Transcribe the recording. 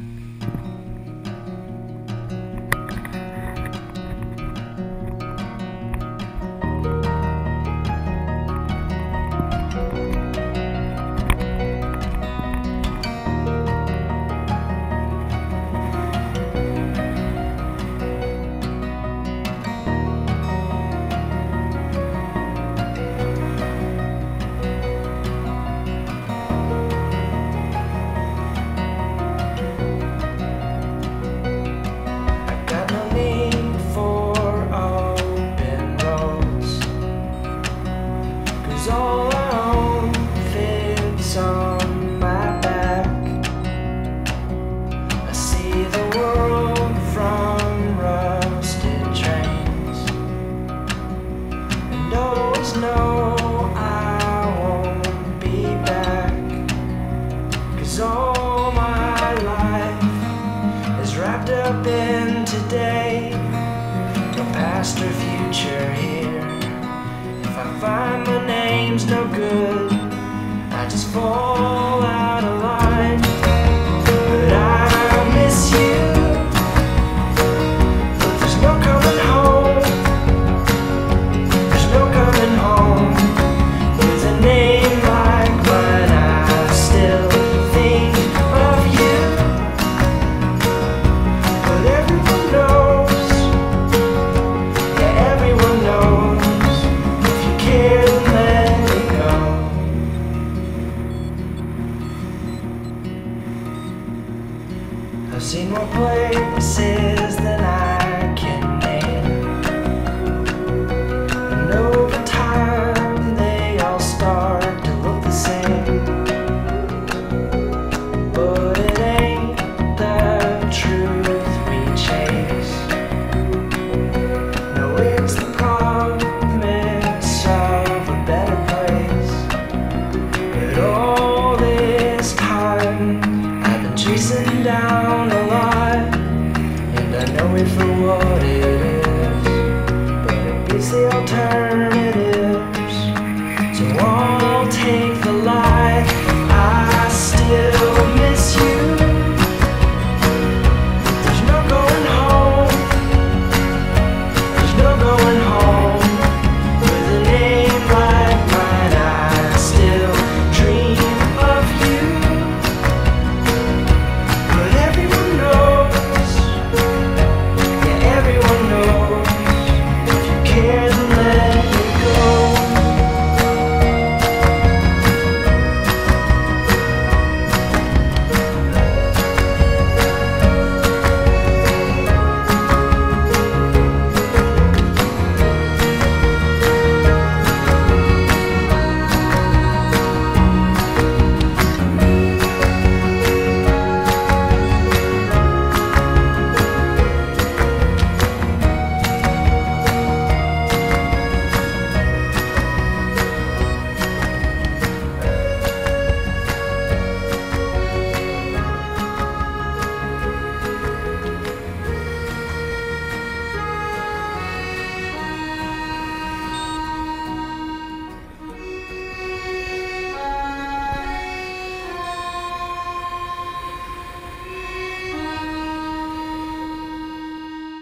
I wrapped up in today. No past or future here. If I find my name's no good, I just fall I've seen more places than I can name. And over time, they all start to look the same. But it ain't the truth we chase. No, it's the promise of a better place. But all this time, I've been chasing down. your turn.